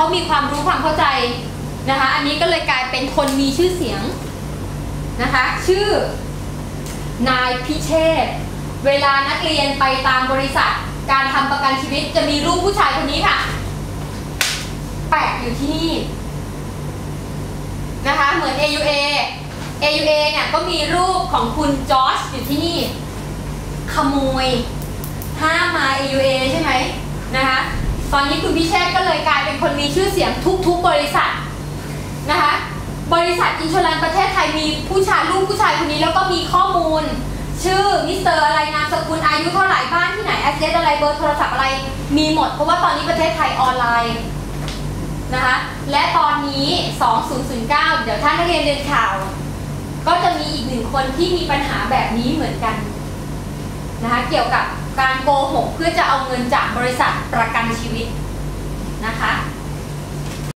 เขามีความรู้ความเข้าใจนะคะ อันนี้ก็เลยกลายเป็นคนมีชื่อเสียงนะคะ ชื่อนายพิเชษเวลานักเรียนไปตามบริษัท การทำประกันชีวิตจะมีรูปผู้ชายคนนี้ค่ะ แปะอยู่ที่นี่นะคะ เหมือน AUA AUA เนี่ยก็มีรูปของคุณจอร์จอยู่ที่นี่ ขโมยห้ามมา AUA ใช่ไหม ตอนนี้คุณพิเชษก็เลยกลายเป็นคนมีชื่อเสียงทุกๆบริษัทนะคะบริษัท insurance ประเทศไทยมีผู้ชายรูปผู้ชายคนนี้แล้วก็มีข้อมูล ชื่อมิสเตอร์อะไรนามสกุลอายุเท่าไหร่บ้านที่ไหน address อะไรเบอร์โทรศัพท์อะไรมีหมด เพราะว่าตอนนี้ประเทศไทยออนไลน์นะคะและตอนนี้ 2009 เดี๋ยวถ้านักเรียนเรียนข่าว ก็จะมีอีกหนึ่งคนที่มีปัญหาแบบนี้เหมือนกัน เกี่ยวกับการโกหกเพื่อจะเอาเงินจากบริษัทประกันชีวิตนะคะ